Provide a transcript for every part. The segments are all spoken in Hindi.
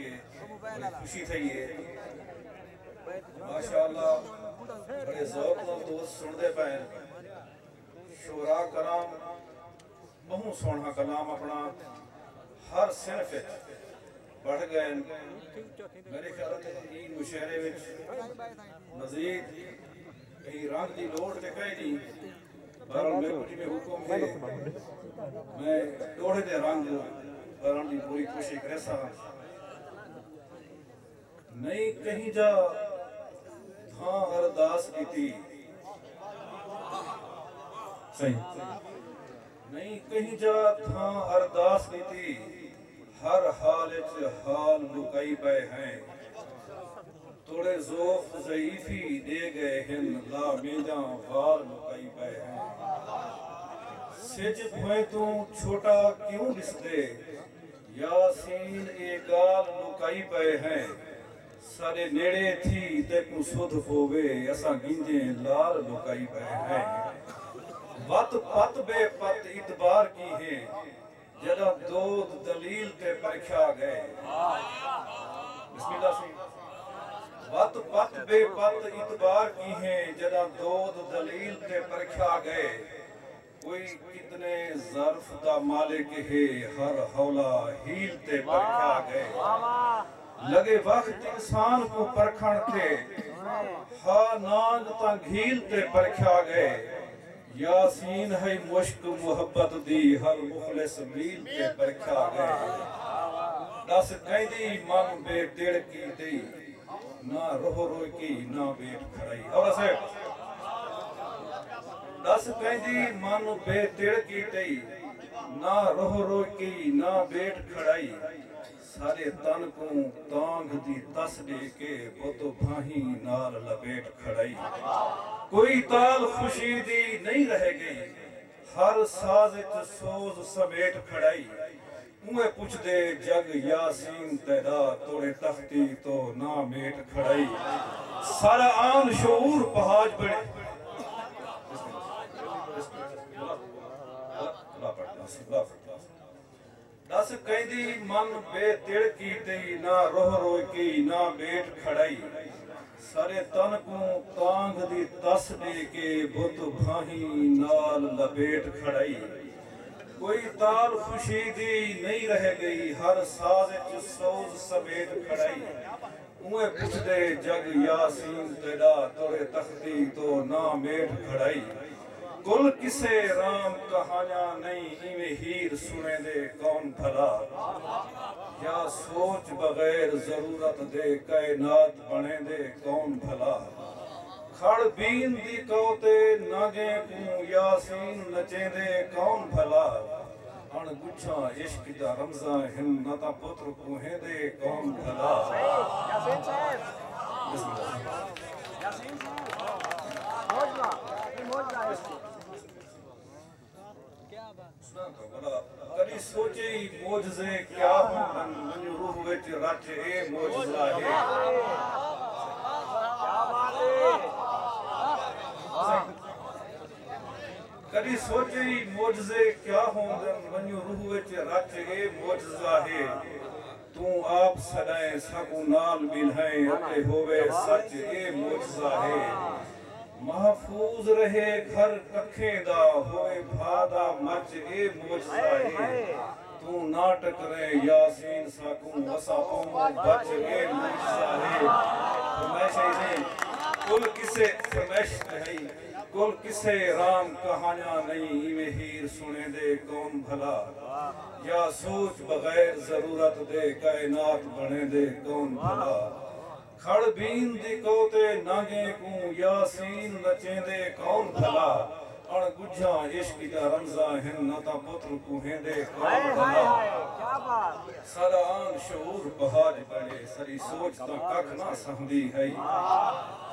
को खुशी थी है माशाअल्लाह बड़े ज़ौक नाल दोस्त सुनदे पे शोरा कलाम बहुत सोहना कलाम अपना हर सिनफ बढ़ गए। मेरे ख्याल विच मजीद कहीं रंग की लोड़ ते कहीं नहीं पर मेरे हुक्म है मैं थोड़े दे रंग भरण की पूरी कोशिश करे सा नहीं कहीं जा। था अरदास की सही। नहीं कहीं जा था अरदास की हर हाल च हाल लुकाई पे हैं। थोड़े जोफ जईफी दे गए हैं, ला मेजा वाल लुकाई पे हैं। सिज भोए तू छोटा क्यों दिसदे? यासीन ए गाल लुकाई पे हैं। सारे नेड़े थी ते को सुध होवे असा गिंजे लाल लुकाई पे हैं वत पत बे पत इतबार की है जदा दोद दलील ते परखा गए बिस्मिल्लाह सी वत पत बे पत इतबार की है जदा दोद दलील ते परखा गए कोई कितने जर्फ दा मालिक है हर हौला हील ते परखा गए लगे वक्त इंसान को परखण थे हा नाग ता घील ते परखा गए यासीन है मुश्क मोहब्बत दी, हर मुखलिस मील ते परखा गए दस कहदी मन बे दिल की दी, ना रोह रोई की, ना बेट खड़ाई। और से दस कहदी मन बे दिल की दी, ना रोह रोई की, ना बेट खड़ाई। सारे तन को तांग दी तस दे के बुत भाही नाल लपेट खड़ाई कोई ताल खुशी दी नहीं रह गई हर साज च सोज समेट खड़ाई उहे पुछदे जग यासीन तैदा तोड़े तख्ती तो ना मेट खड़ाई सारा आन शऊर पहाज दस कहदी मन बेतिड़ ਦਸ ਕਹਿੰਦੀ, ਮਨ ਬੇਤਿਲ ਕੀਤੀ ਨਾ ਰੋਹ ਰੋਇ ਕੀ, ਨਾ ਬੇਟ ਖੜਾਈ। ਸਾਰੇ ਤਨ ਕੋ ਤਾਂਗ ਦੀ ਤਸ ਦੇ ਕੇ ਬੁੱਤ ਭਾਹੀ ਨਾਲ ਲਪੇਟ ਖੜਾਈ। ਕੋਈ ਤਾਲ ਖੁਸ਼ੀ ਦੀ ਨਹੀਂ ਰਹਿ ਗਈ, ਹਰ ਸਾਜ਼ ਚ ਸੋਜ਼ ਸਵੇਟ ਖੜਾਈ। ਉਵੇਂ ਪੁੱਛਦੇ, ਜਗ ਯਾਸੀਨ ਤੇਰਾ ਤੋਰੇ ਤਖਤੀ ਤੋਂ ਨਾ ਮੇਟ ਖੜਾਈ। ਕੁਲ ਕਿਸੇ RAM ਕਹਾਣੀਆਂ धरती में हीर सुने दे कौन भला? या सोच बगैर ज़रूरत दे कायनात बने दे कौन भला? खड़बीन दी कौते नागे को यासीन नचे दे कौन भला? अण गुच्छा इश्क दा रमजा हिन नता पुत्र को है दे कौन भला? मोजजे क्या बंधन रूह विच रच ए मोजजा है। कभी सोचे ही मोजजे क्या होंदन रूह विच रच ए मोजजा है। तू आप सदाए सकू नाल मिलाएँ अते होवे सच ए मोजजा है। महफूज रहे घर कखे दा होए भादा मच ए मोजजा है। तू नाट करे, यासीन साकू वसाकों बच गए मुसाहे फरमाइश है नहीं कुल किसे फरमाइश है? कुल किसे राम कहानियाँ नहीं? इमे हीर सुने दे कौन भला? या सोच बगैर ज़रूरत दे, कायनात बने दे कौन भला? खड़बीन दिखो नागे को, यासीन नचे दे कौन भला? अड़ गुज्जा इश्क दा रमजा है ना ता पुत्र को है दे काम बना क्या बात। सारा आन शऊर बहार बने सारी सोच तो कख ना सहंदी है।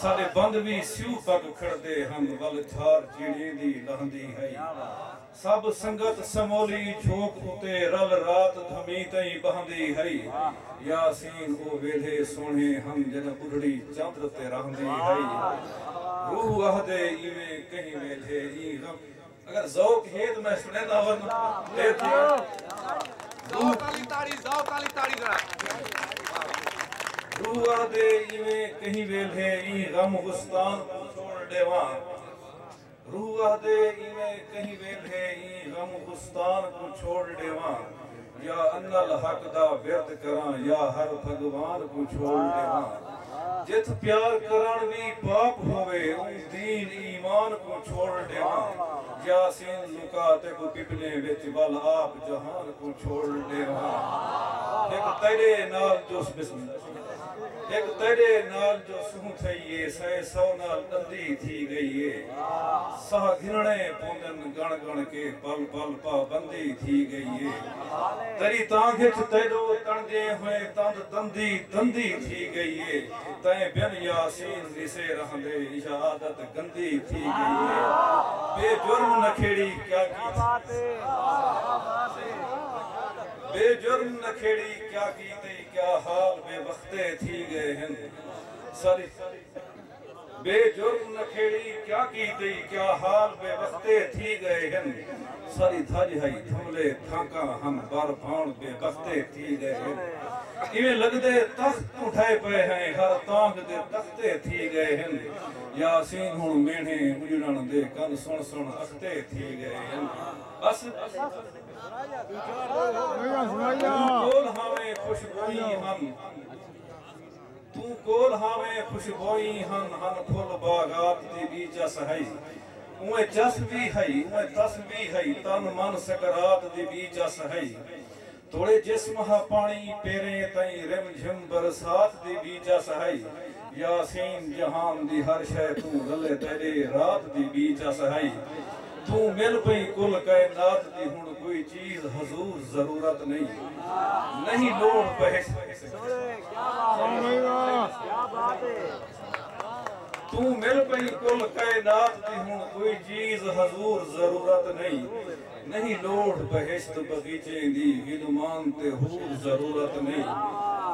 सारे बंद भी स्यू पग खड़दे हम वल झार जीणी दी लहंदी है। क्या बात। ਸਭ ਸੰਗਤ ਸਮੋਲੀ ਝੋਕ ਉਤੇ ਰਲ ਰਾਤ ਧਮੀ ਤਈ ਬਹੰਦੀ ਹਈ ਯਾਸੀਨ ਉਹ ਵੇਲੇ ਸੋਹਣੇ ਹਮ ਜਨ ਬੁਢੜੀ ਚੰਦ ਤੇ ਰਹੰਦੀ ਹਈ ਰੂਹ ਆਹਦੇ ਇਵੇਂ ਕਹੀਂ ਵੇਲੇ ਈ ਗਮ ਅਗਰ ਜ਼ੌਕ ਹੈ ਤਾਂ ਮੈਂ ਸੁਣੇਦਾ ਵਰਨ ਦੇਤੀ ਜ਼ੌਕ ਵਾਲੀ ਤਾੜੀ ਜ਼ੌਕ ਵਾਲੀ ਤਾੜੀ ਜ਼ਰਾ ਰੂਹ ਆਹਦੇ ਇਵੇਂ ਕਹੀਂ ਵੇਲੇ ਈ ਗਮ ਗੁਸਤਾਨ ਛੋੜ ਦੇਵਾ ਰੂਹ ਆਹਦੇ कहीं वेल ई गम गुस्तान को छोड़ देवा। या अनल हक दा व्यर्थ करा, या हर भगवान को छोड़ देवा। जित प्यार करण भी पाप होवे, उन दीन ईमान को छोड़ देवा। या यासीन लुका ते को पिपले विच बल आप जहान को छोड़ देवा। એક તરે નળ જોશ બિસ્મિલ્લાહ એક તરે નળ જો શું થઈ એ સહે સોનલ દંદી થઈ ગઈ એ સહ ઘિરણે પોંદન ગણ ગણ કે પલ પલ પાબંદી થઈ ગઈ એ તરી તાંઘે છ તેડો તણજે હોય તંદ તંદી તંદી થઈ ગઈ એ તય બિન યાસીન દિસે રહંદે ઇશાદત ગંદી થઈ ગઈ એ બે જુર્મ ન ખેડી ક્યા કી बेजुर्म नखेड़ी क्या की थी क्या हाल बेवख्ते थी गए हैं सॉरी बेजुर्म नखेड़ी क्या की थी क्या हाल बेवख्ते थी गए हैं सारी, धज है थमले थाका हम बार भाण बेवख्ते थी गए हैं इवे लगदे तख्त उठाए पए हैं, हर तांग दे तख्ते थी गए हैं। या सिंह हुन उजड़न दे कन सुन सुन अखते थी गए हैं। बस कोल हावे खुशबोई हम तू कोल हावे खुशबोई हन हन फुल बागात दी बीजा सहाई उए जस भी है उए तस भी है, तन मन सकरात दी बीजा सहाई तोड़े जिस्म हा पानी पेरे तई रिम झिम बरसात दी बीजा सहाई यासीन जहान दी हर शय तू रले तेरे रात दी बीजा सहाई तू मिल पई कुल कायनात दी हुन कोई चीज़ हजूर ज़रूरत नहीं नहीं लोड़ बहस क्या बात है क्या बात है तू मिल पई कुल कायनात की हूँ, कोई चीज़ हजूर ज़रूरत नहीं। नहीं लोड बहिश्त बगीचे दी गिल ते हूर ज़रूरत नहीं।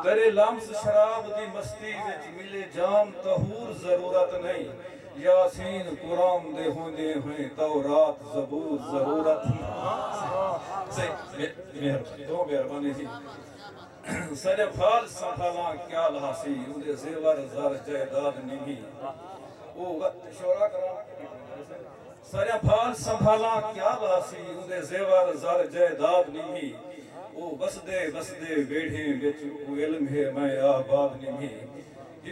तेरे लम्स शराब दी मस्ती विच मिले जाम तहूर तो ज़रूरत नहीं। यासीन कुरान दे होंदे हुए, तौरात जबूर ज़रूरत नहीं। सही, मेहरबानी, दो मेहरबानी जी। सरे फाल सफला क्या लासी उदे सेवर जर जायदाद निगी ओ वक्त शोरा करा। सरे फाल संभाला क्या लासी उदे सेवर जर जायदाद निगी ओ बसदे बसदे वेढ़े विच इल्म है, मैं आबाद निगी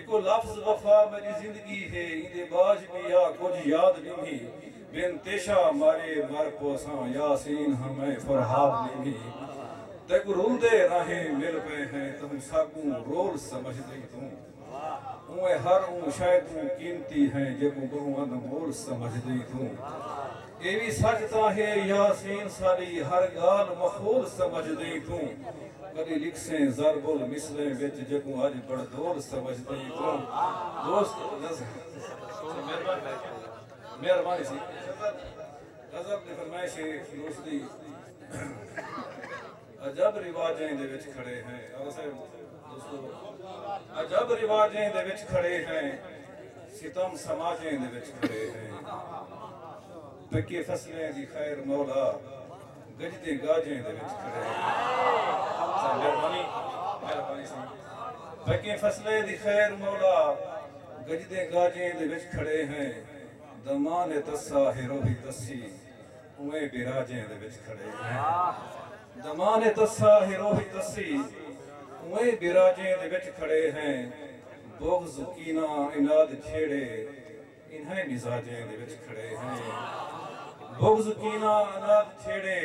इको लफ्ज वफा मेरी ज़िंदगी है इंदे बाज भी या कुछ याद निगी बिन तेशा मारे मर पोसा, यासीन हमें फरहाद निगी ਤੈਕ ਰੋਂਦੇ ਰਾਹੇ ਮਿਲ ਪਏ ਹੈ ਤੁਮ ਸਾਗੂ ਰੋਲ ਸਮਝਦੇ ਤੂੰ ਉਏ ਹਰ ਉਹ ਸ਼ਾਇਦ ਤੂੰ ਕੀਮਤੀ ਹੈ ਜੇ ਕੋ ਗਰੂ ਅਨਮੋਲ ਸਮਝਦੇ ਤੂੰ ਇਹ ਵੀ ਸੱਚ ਤਾਂ ਹੈ ਯਾਸੀਨ ਸਾਰੀ ਹਰ ਗਾਲ ਮਖੂਲ ਸਮਝਦੇ ਤੂੰ ਕਦੇ ਲਿਖਸੇ ਜ਼ਰਬੁਲ ਮਿਸਲੇ ਵਿੱਚ ਜੇ ਕੋ ਅੱਜ ਬੜਦੋਲ ਸਮਝਦੇ ਤੂੰ ਦੋਸਤ ਮਿਹਰਬਾਨੀ ਸੀ ਗਜ਼ਬ ਦੀ ਫਰਮਾਇਸ਼ ਹੈ ਦੋਸਤੀ ਅਜਬ ਰਿਵਾਜਾਂ ਦੇ ਵਿੱਚ ਖੜੇ ਹੈ ਅਵਸੇ ਦੋਸਤੋ ਅਜਬ ਰਿਵਾਜਾਂ ਦੇ ਵਿੱਚ ਖੜੇ ਹੈ ਸਿਤਮ ਸਮਾਜਾਂ ਦੇ ਵਿੱਚ ਖੜੇ ਹੈ ਪੱਕੇ ਫਸਲੇ ਦੀ ਖੈਰ ਮੌਲਾ ਗਜਦੇ ਗਾਜਾਂ ਦੇ ਵਿੱਚ ਖੜੇ ਹੈ ਸਾ ਮਿਹਰਬਾਨੀ ਮਿਹਰਬਾਨੀ ਸੀ ਪੱਕੇ ਫਸਲੇ ਦੀ ਖੈਰ ਮੌਲਾ ਗਜਦੇ ਗਾਜਾਂ ਦੇ ਵਿੱਚ ਖੜੇ ਹੈ ਦਮਾਨ ਤਸਾ ਹਿਰੋ ਹੀ ਤਸੀ ਉਵੇਂ ਬਿਰਾਜਾਂ ਦੇ ਵਿੱਚ ਖੜੇ ਹੈ ਦਮਾਨੇ ਤਸਾ ਹਿਰੋਹੀ ਤਸੀ ਉਏ ਬਿਰਾਜੇ ਦੇ ਵਿੱਚ ਖੜੇ ਹੈ ਬੋਗਜ਼ ਕੀਨਾ ਇਨਾਦ ਛੇੜੇ ਇਨਹੇ ਮਿਜ਼ਾਜੇ ਦੇ ਵਿੱਚ ਖੜੇ ਹੈ ਬੋਗਜ਼ ਕੀਨਾ ਇਨਾਦ ਛੇੜੇ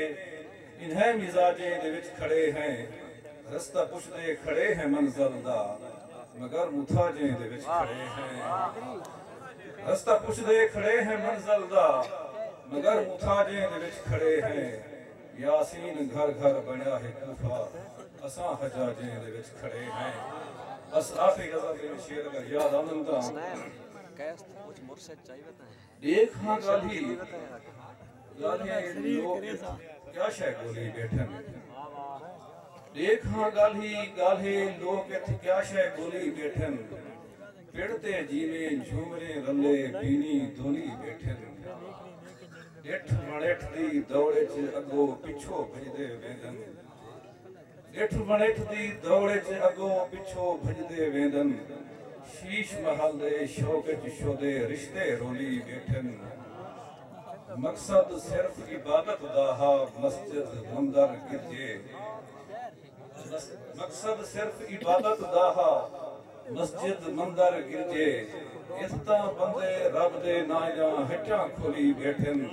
ਇਨਹੇ ਮਿਜ਼ਾਜੇ ਦੇ ਵਿੱਚ ਖੜੇ ਹੈ ਰਸਤਾ ਪੁੱਛਦੇ ਖੜੇ ਹੈ ਮੰਜ਼ਲ ਦਾ ਮਗਰ ਮੁਥਾਜੇ ਦੇ ਵਿੱਚ ਖੜੇ ਹੈ ਰਸਤਾ ਪੁੱਛਦੇ ਖੜੇ ਹੈ ਮੰਜ਼ਲ ਦਾ ਮਗਰ ਮੁਥਾਜੇ ਦੇ ਵਿੱਚ ਖੜੇ ਹੈ ਯਾਸੀਨ ਘਰ ਘਰ ਬਣਿਆ ਹੈ ਕੂਫਾ ਅਸਾਂ ਹਜਾਜੇ ਦੇ ਵਿੱਚ ਖੜੇ ਹਾਂ ਅਸਰਾਫੀ ਗਜ਼ਾ ਦੇ ਸ਼ੇਰ ਕਰ ਯਾਦ ਆਨੰਦ ਤਾਂ ਕੈਸ ਕੁਝ ਮੁਰਸ਼ਿਦ ਚਾਹੀਦਾ ਤਾਂ ਦੇਖ ਹਾਂ ਗਾਲੀ ਗਾਲੀਆਂ ਇਹ ਲੋਕ ਕਿਆ ਸ਼ੈ ਗੋਲੀ ਬੈਠੇ ਨੇ ਦੇਖ ਹਾਂ ਗਾਲੀ ਗਾਲੇ ਲੋਕ ਇਥੇ ਕਿਆ ਸ਼ੈ ਗੋਲੀ ਬੈਠੇ ਨੇ ਪਿੜਤੇ ਜੀਵੇਂ ਝੂਮਰੇ ਰੱਲੇ ਬੀਣੀ ਦੋਲੀ ਬੈਠੇ ਨੇ ਡਿੱਠ ਮੜੇਠ ਦੀ ਦੌੜੇ ਚ ਅੱਗੋ ਪਿੱਛੋਂ ਭਜਦੇ ਵੇਂਦਨ ਡਿੱਠ ਮੜੇਠ ਦੀ ਦੌੜੇ ਚ ਅੱਗੋ ਪਿੱਛੋਂ ਭਜਦੇ ਵੇਂਦਨ ਸ਼ੀਸ਼ ਮਹਲ ਦੇ ਸ਼ੌਕ ਚ ਸ਼ੋਦੇ ਰਿਸ਼ਤੇ ਰੋਲੀ ਬੈਠਨ ਮਕਸਦ ਸਿਰਫ ਇਬਾਦਤ ਦਾ ਹਾ ਮਸਜਿਦ ਮੰਦਰ ਗਿਰਜੇ ਮਸ- ਮਕਸਦ ਸਿਰਫ ਇਬਾਦਤ ਦਾ ਹਾ ਮਸਜਿਦ ਮੰਦਰ ਗਿਰਜੇ ਇਸ ਤਾਂ ਬੰਦੇ ਰੱਬ ਦੇ ਨਾਂ ਜਾਂ ਹੱਟਾਂ ਖੋਲੀ ਬੈਠਨ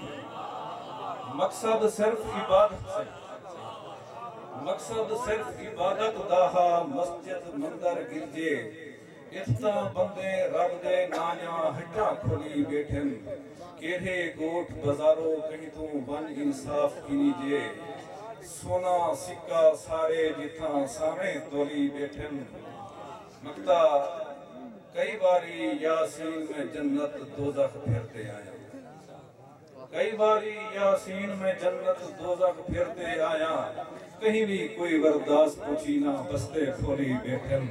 ਮਕਸਦ ਸਿਰਫ ਇਬਾਦਤ ਹੈ ਮਕਸਦ ਸਿਰਫ ਇਬਾਦਤ ਦਾ ਹਾ ਮਸਜਿਦ ਮੰਦਰ ਗਿਰਜੇ ਇਸ ਤਾਂ ਬੰਦੇ ਰੱਬ ਦੇ ਨਾਂ ਜਾਂ ਹੱਟਾਂ ਖੋਲੀ ਬੈਠਨ ਕਿਹੜੇ ਗੋਠ ਬਾਜ਼ਾਰੋਂ ਕਹੀਂ ਤੂੰ ਬਨ ਇਨਸਾਫ ਕੀਨੀ ਜੇ ਸੋਨਾ ਸਿੱਕਾ ਸਾਰੇ ਜਿਥਾਂ ਸਾਵੇਂ ਤੋਲੀ ਬੈਠਨ ਮਕਤਾ कई बारी यासीन में जन्नत दोजख फिरते आया। कई बारी यासीन में जन्नत दोजख फिरते आया। कहीं भी कोई बर्दाश्त पूछी ना, बसते फोली बैठन।